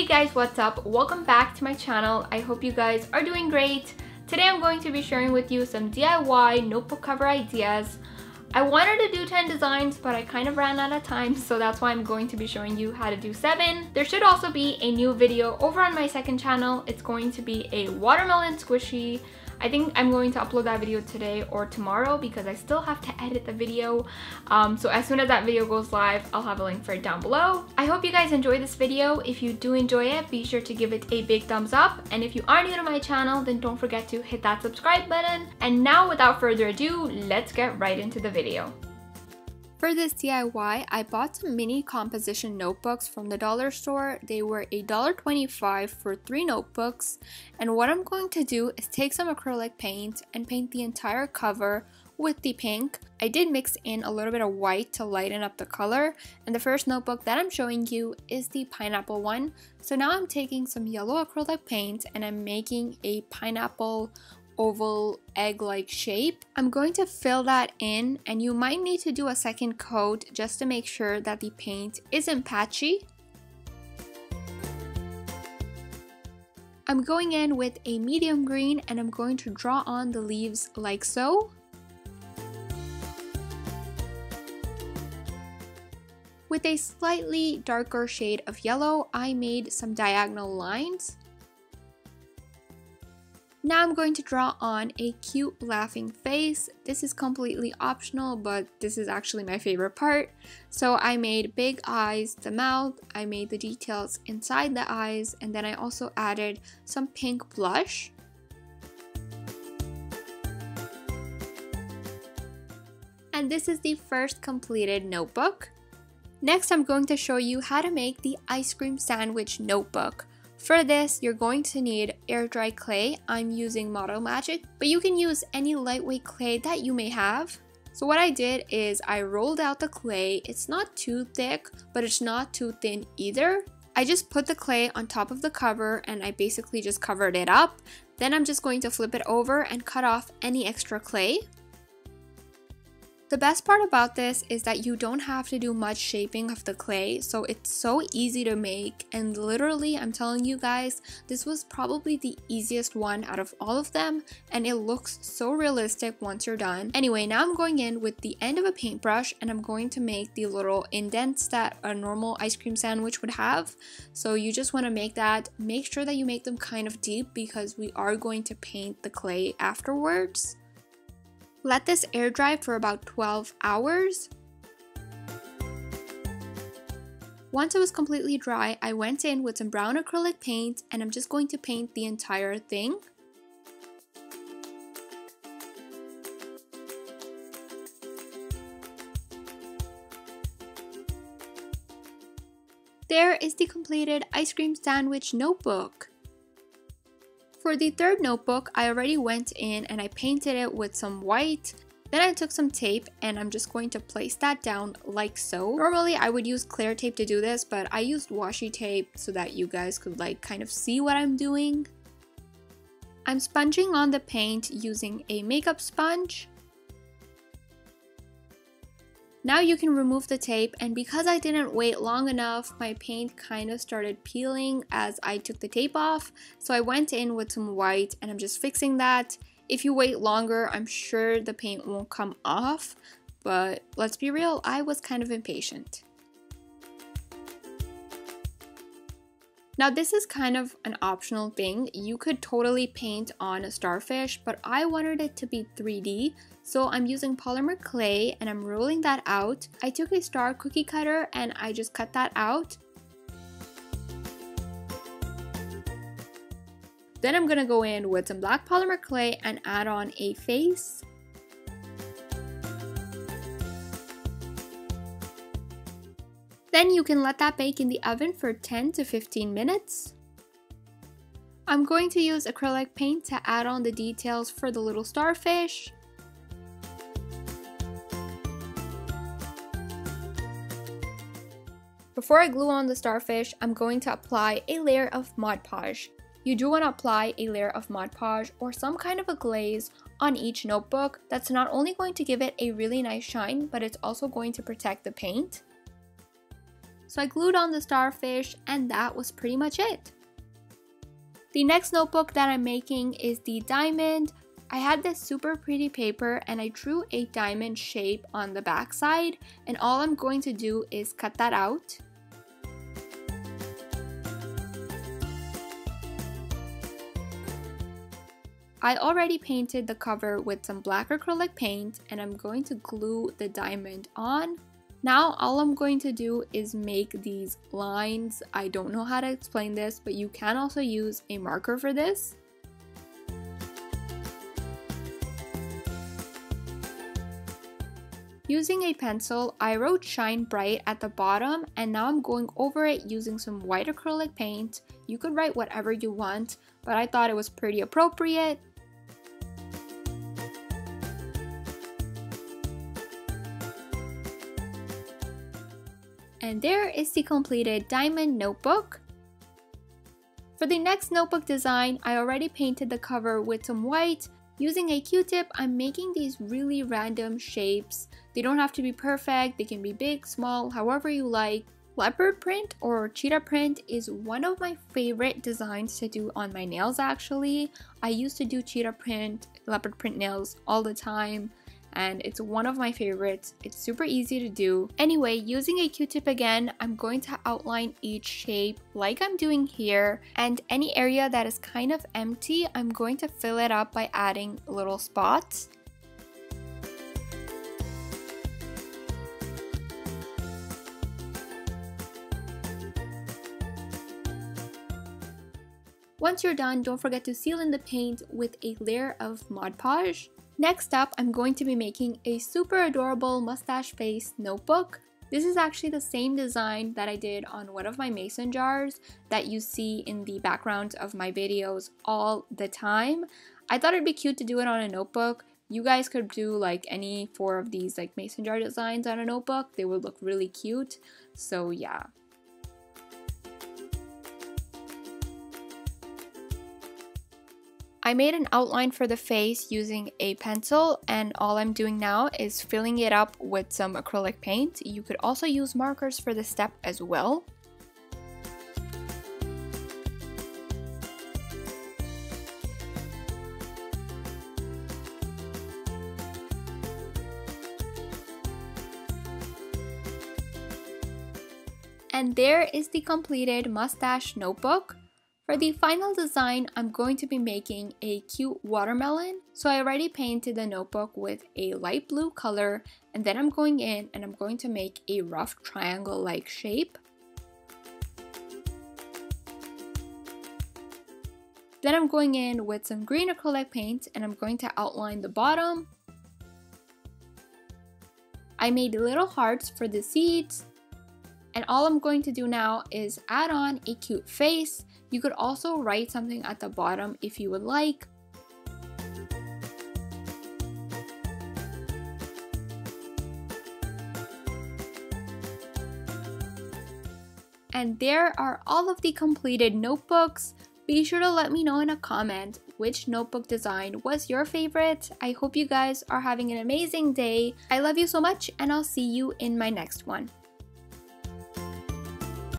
Hey guys, what's up? Welcome back to my channel. I hope you guys are doing great. Today I'm going to be sharing with you some DIY notebook cover ideas. I wanted to do 10 designs, but I kind of ran out of time, so that's why I'm going to be showing you how to do 7. There should also be a new video over on my second channel. It's going to be a watermelon squishy I think I'm going to upload that video today or tomorrow because I still have to edit the video. Um, so as soon as that video goes live, I'll have a link for it down below. I hope you guys enjoy this video. If you do enjoy it, be sure to give it a big thumbs up. And if you are new to my channel, then don't forget to hit that subscribe button. And now without further ado, let's get right into the video. For this DIY, I bought some mini composition notebooks from the dollar store. They were $1.25 for three notebooks. And what I'm going to do is take some acrylic paint and paint the entire cover with the pink. I did mix in a little bit of white to lighten up the color. And the first notebook that I'm showing you is the pineapple one. So now I'm taking some yellow acrylic paint and I'm making a pineapple oval egg-like shape. I'm going to fill that in and you might need to do a second coat just to make sure that the paint isn't patchy. I'm going in with a medium green and I'm going to draw on the leaves like so. With a slightly darker shade of yellow, I made some diagonal lines. Now I'm going to draw on a cute laughing face. This is completely optional, but this is actually my favorite part. So I made big eyes, the mouth, I made the details inside the eyes, and then I also added some pink blush. And this is the first completed notebook. Next, I'm going to show you how to make the ice cream sandwich notebook. For this, you're going to need air dry clay. I'm using Model Magic, but you can use any lightweight clay that you may have. So what I did is I rolled out the clay. It's not too thick, but it's not too thin either. I just put the clay on top of the cover and I basically just covered it up. Then I'm just going to flip it over and cut off any extra clay. The best part about this is that you don't have to do much shaping of the clay, so it's so easy to make and literally I'm telling you guys, this was probably the easiest one out of all of them and it looks so realistic once you're done. Anyway, now I'm going in with the end of a paintbrush and I'm going to make the little indents that a normal ice cream sandwich would have. So you just want to make that, make sure that you make them kind of deep because we are going to paint the clay afterwards. Let this air dry for about 12 hours. Once it was completely dry, I went in with some brown acrylic paint and I'm just going to paint the entire thing. There is the completed ice cream sandwich notebook. For the third notebook, I already went in and I painted it with some white. Then I took some tape and I'm just going to place that down like so. Normally I would use clear tape to do this, but I used washi tape so that you guys could like kind of see what I'm doing. I'm sponging on the paint using a makeup sponge. Now you can remove the tape and because I didn't wait long enough, my paint kind of started peeling as I took the tape off. So I went in with some white and I'm just fixing that. If you wait longer, I'm sure the paint won't come off, but let's be real, I was kind of impatient. Now this is kind of an optional thing. You could totally paint on a starfish, but I wanted it to be 3D. So I'm using polymer clay and I'm rolling that out. I took a star cookie cutter and I just cut that out. Then I'm gonna go in with some black polymer clay and add on a face. Then you can let that bake in the oven for 10 to 15 minutes. I'm going to use acrylic paint to add on the details for the little starfish. Before I glue on the starfish, I'm going to apply a layer of Mod Podge. You do want to apply a layer of Mod Podge or some kind of a glaze on each notebook that's not only going to give it a really nice shine, but it's also going to protect the paint. So I glued on the starfish and that was pretty much it. The next notebook that I'm making is the diamond. I had this super pretty paper and I drew a diamond shape on the back side and all I'm going to do is cut that out. I already painted the cover with some black acrylic paint and I'm going to glue the diamond on. Now all I'm going to do is make these lines. I don't know how to explain this, but you can also use a marker for this. Using a pencil, I wrote Shine Bright at the bottom and now I'm going over it using some white acrylic paint. You could write whatever you want, but I thought it was pretty appropriate. And there is the completed diamond notebook. For the next notebook design, I already painted the cover with some white. Using a q-tip, I'm making these really random shapes. They don't have to be perfect, they can be big, small, however you like. Leopard print or cheetah print is one of my favorite designs to do on my nails actually. I used to do cheetah print, leopard print nails all the time and it's one of my favorites. It's super easy to do. Anyway, using a q-tip again, I'm going to outline each shape like I'm doing here and any area that is kind of empty, I'm going to fill it up by adding little spots. Once you're done, don't forget to seal in the paint with a layer of Mod Podge. Next up, I'm going to be making a super adorable mustache face notebook. This is actually the same design that I did on one of my mason jars that you see in the background of my videos all the time. I thought it'd be cute to do it on a notebook. You guys could do like any four of these like mason jar designs on a notebook. They would look really cute. So yeah. I made an outline for the face using a pencil and all I'm doing now is filling it up with some acrylic paint. You could also use markers for this step as well. And there is the completed mustache notebook. For the final design, I'm going to be making a cute watermelon. So I already painted the notebook with a light blue color and then I'm going in and I'm going to make a rough triangle-like shape. Then I'm going in with some green acrylic paint and I'm going to outline the bottom. I made little hearts for the seeds. And all I'm going to do now is add on a cute face you could also write something at the bottom if you would like. And there are all of the completed notebooks. Be sure to let me know in a comment which notebook design was your favorite. I hope you guys are having an amazing day. I love you so much and I'll see you in my next one.